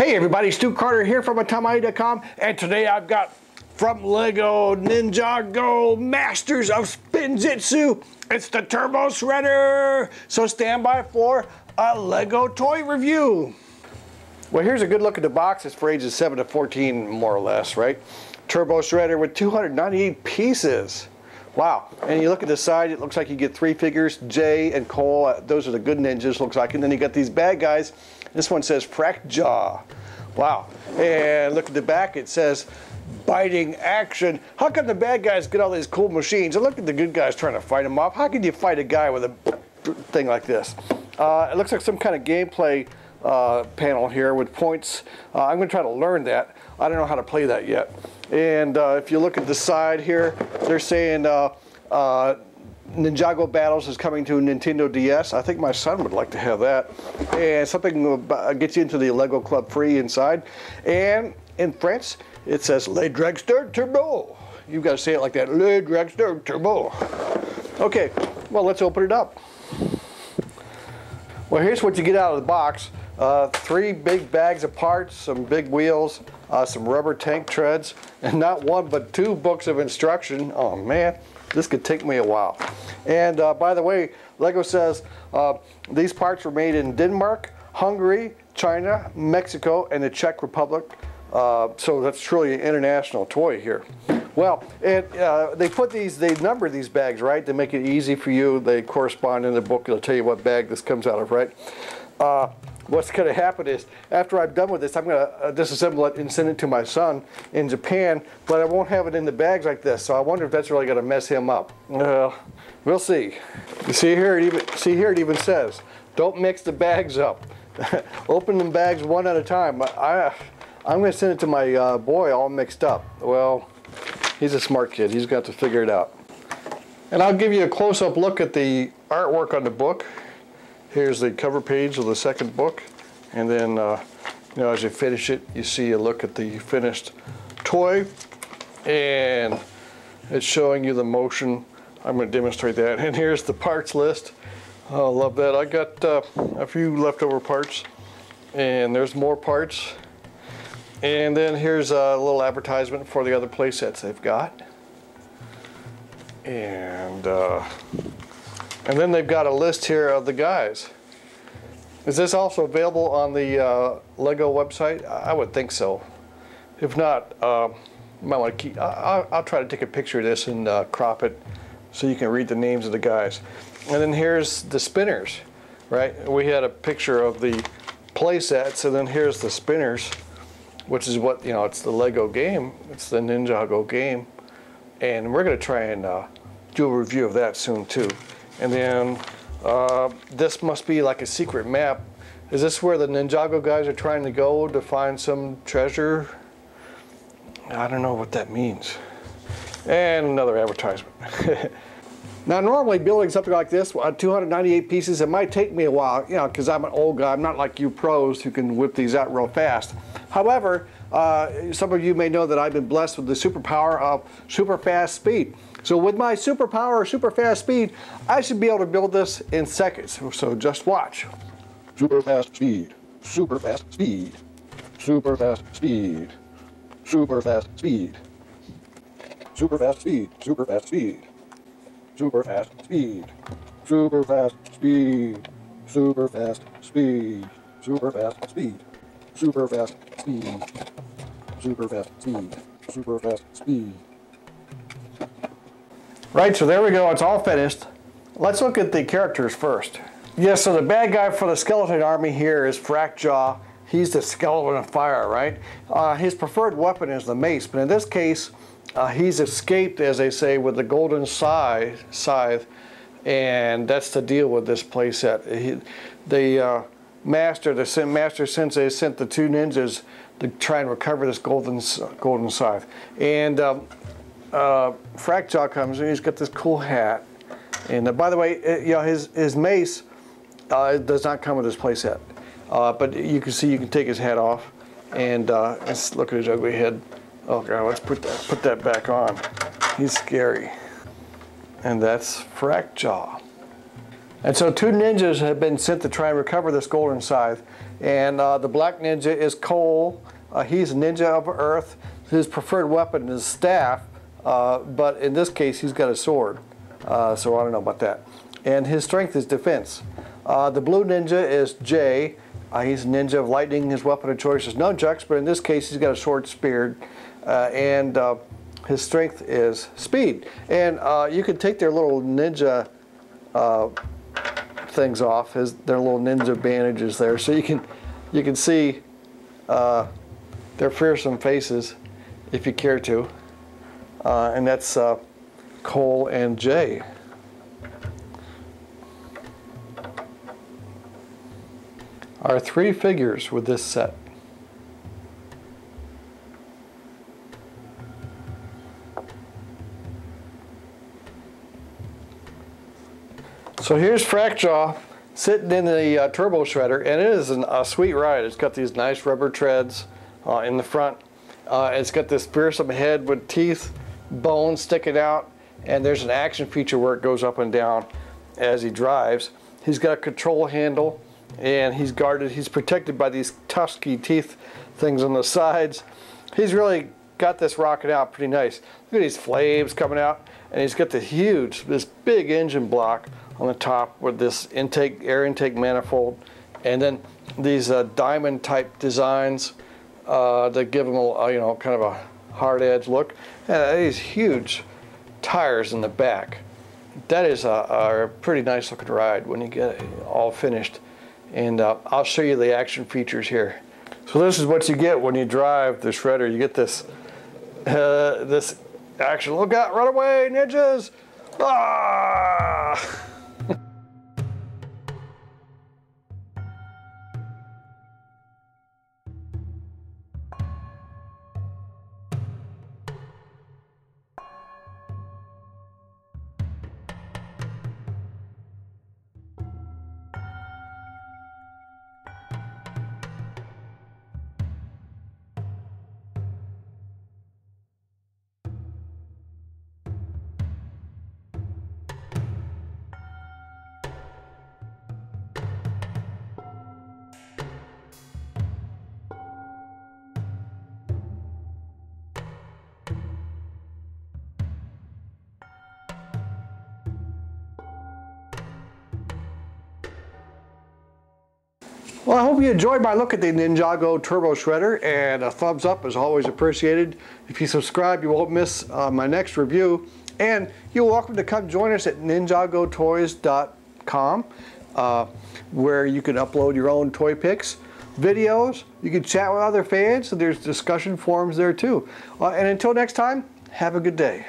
Hey everybody, Stu Carter here from Atamaii.com and today I've got from LEGO Ninjago Masters of Spinjitzu, it's the Turbo Shredder! So stand by for a LEGO toy review. Well here's a good look at the box, it's for ages 7 to 14 more or less, right? Turbo Shredder with 298 pieces. Wow, and you look at the side, it looks like you get three figures, Jay and Cole, uh, those are the good ninjas, looks like, and then you got these bad guys. This one says Frakjaw. Wow. And look at the back, it says biting action. How come the bad guys get all these cool machines? And look at the good guys trying to fight them off. How can you fight a guy with a thing like this? Uh, it looks like some kind of gameplay uh, panel here with points. Uh, I'm going to try to learn that. I don't know how to play that yet. And uh, if you look at the side here, they're saying uh, uh, Ninjago Battles is coming to Nintendo DS. I think my son would like to have that. And something gets you into the Lego Club free inside. And in French, it says Le Dragster Turbo. You've got to say it like that, Le Dragster Turbo. Okay, well, let's open it up. Well, here's what you get out of the box. Uh, three big bags of parts, some big wheels, uh, some rubber tank treads, and not one but two books of instruction. Oh man, this could take me a while. And uh, by the way, Lego says uh, these parts were made in Denmark, Hungary, China, Mexico, and the Czech Republic. Uh, so that's truly an international toy here. Well, it, uh, they put these, they number these bags, right, They make it easy for you. They correspond in the book. They'll tell you what bag this comes out of, right? Uh, what's going to happen is after I'm done with this, I'm going to uh, disassemble it and send it to my son in Japan, but I won't have it in the bags like this. So I wonder if that's really going to mess him up. Well, we'll see. You see here, it even see here it even says, don't mix the bags up. Open the bags one at a time. I, I'm going to send it to my uh, boy all mixed up. Well, he's a smart kid. He's got to figure it out. And I'll give you a close-up look at the artwork on the book. Here's the cover page of the second book. And then, uh, you know, as you finish it, you see a look at the finished toy. And it's showing you the motion. I'm going to demonstrate that. And here's the parts list. I oh, love that. I got uh, a few leftover parts. And there's more parts. And then here's a little advertisement for the other play sets they've got. And uh, and then they've got a list here of the guys. Is this also available on the uh, Lego website? I would think so. If not, uh, might want to keep, I'll, I'll, try to take a picture of this and uh, crop it so you can read the names of the guys. And then here's the spinners, right? We had a picture of the play sets and then here's the spinners, which is what, you know, it's the Lego game. It's the Ninjago game. And we're going to try and uh, do a review of that soon too. And then uh, this must be like a secret map. Is this where the Ninjago guys are trying to go to find some treasure? I don't know what that means. And another advertisement. now normally building something like this, uh, 298 pieces, it might take me a while, you know, because I'm an old guy. I'm not like you pros who can whip these out real fast. However, uh, some of you may know that I've been blessed with the superpower of super fast speed. So with my superpower super fast speed, I should be able to build this in seconds. So just watch. Super fast speed, super fast speed, super fast speed, super fast speed, super fast speed, super fast speed, super fast speed, super fast speed, super fast speed, super fast speed, super fast speed, super fast speed, super fast speed. Right, so there we go, it's all finished. Let's look at the characters first. Yes, yeah, so the bad guy for the skeleton army here is Frakjaw. He's the skeleton of fire, right? Uh, his preferred weapon is the mace, but in this case, uh, he's escaped, as they say, with the golden scythe, scythe and that's the deal with this playset. He, the uh, master, the master sensei sent the two ninjas to try and recover this golden golden scythe. And um, uh, Frakjaw comes in, he's got this cool hat. And uh, by the way, it, you know, his, his mace uh, does not come with his playset. Uh, but you can see you can take his hat off and uh, let's look at his ugly head. Oh God, let's put that, put that back on. He's scary. And that's Frakjaw. And so two ninjas have been sent to try and recover this golden scythe. And uh, the black ninja is Cole. Uh, he's a ninja of Earth. His preferred weapon is staff, uh, but in this case he's got a sword. Uh, so I don't know about that. And his strength is defense. Uh, the blue ninja is Jay. Uh, he's a ninja of lightning. His weapon of choice is nunchucks, but in this case he's got a short spear. and his strength is speed. And you can take their little ninja things off, his, their little ninja bandages there, so you can you can see uh, their fearsome faces if you care to. Uh, and that's uh, Cole and Jay. Our three figures with this set. So here's Frakjaw sitting in the uh, turbo shredder and it is an, a sweet ride. It's got these nice rubber treads uh, in the front. Uh, it's got this fearsome head with teeth, bones sticking out and there's an action feature where it goes up and down as he drives. He's got a control handle and he's guarded, he's protected by these tusky teeth things on the sides. He's really got this rocking out pretty nice. Look at these flames coming out and he's got the huge, this big engine block on the top with this intake, air intake manifold, and then these uh, diamond type designs uh, that give them a, you know, kind of a hard edge look. And these huge tires in the back. That is a, a pretty nice looking ride when you get it all finished. And uh, I'll show you the action features here. So this is what you get when you drive the shredder. You get this, uh, this action. Look out, run away, ninjas! Ah! Well, I hope you enjoyed my look at the Ninjago Turbo Shredder, and a thumbs up is always appreciated. If you subscribe, you won't miss uh, my next review. And you're welcome to come join us at ninjagotoys.com, uh, where you can upload your own toy pics, videos, you can chat with other fans, and there's discussion forums there too. Uh, and until next time, have a good day.